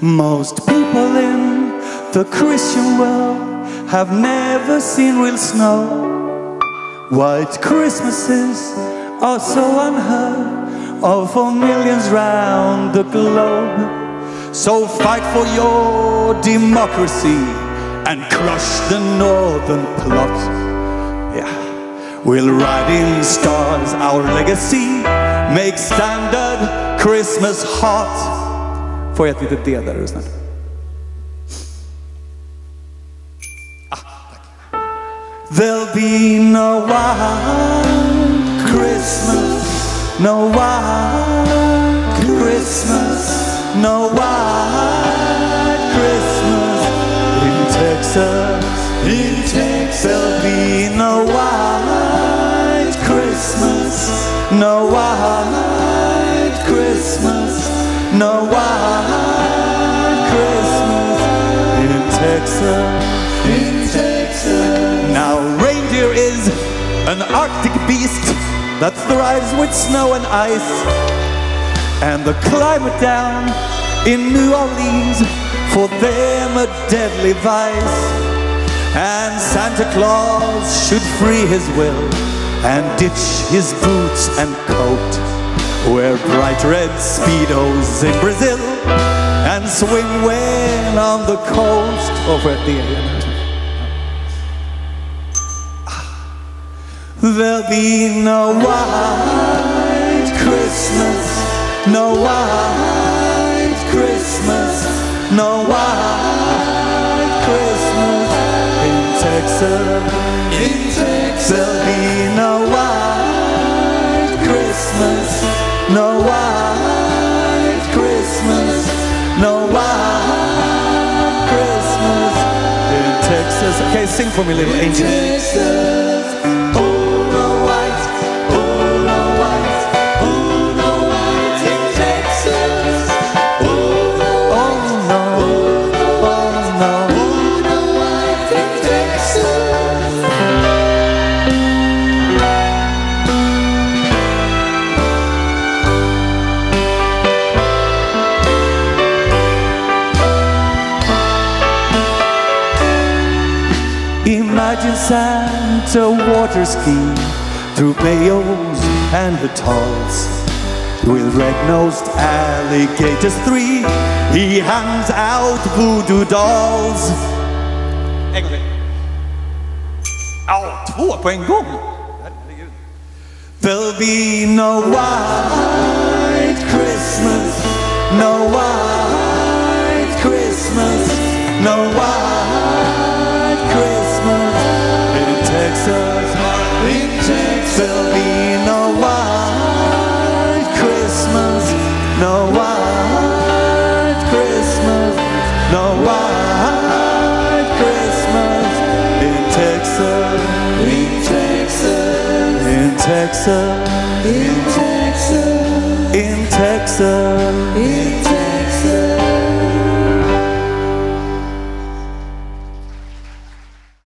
Most people in the Christian world have never seen real snow. White Christmases are so unheard of for millions round the globe. So fight for your democracy and crush the northern plot. Yeah, we'll ride in stars, our legacy, make standard Christmas hot. Får jag ett litet D där, är du snäll? Ah, There'll be no white Christmas, no white Christmas, no white Christmas in Texas. In Texas, there'll be no white Christmas, no white Christmas, no white Christmas in Texas. In Texas. Now, reindeer is an Arctic beast that thrives with snow and ice. And the climate down in New Orleans for them a deadly vice. And Santa Claus should free his will and ditch his boots and coat. Wear bright red speedos in Brazil and well on the coast over at the There'll be no white Christmas, no white Christmas, no white Christmas in Texas. In Texas, there'll be no no white Christmas, no white Christmas in Texas. Okay, sing for me, little angel. Imagine Santa water skiing through bayous and atolls. With red-nosed alligators three, he hands out voodoo dolls. En oh, gång. There'll be no white Christmas, no white Christmas, no white Texas. In Texas. In Texas.